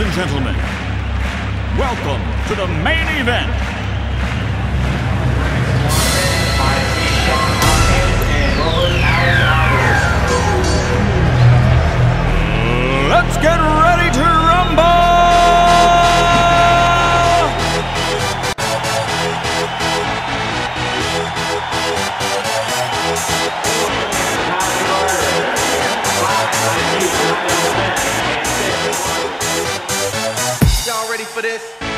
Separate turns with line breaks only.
Ladies and gentlemen, welcome to the main event.
For this?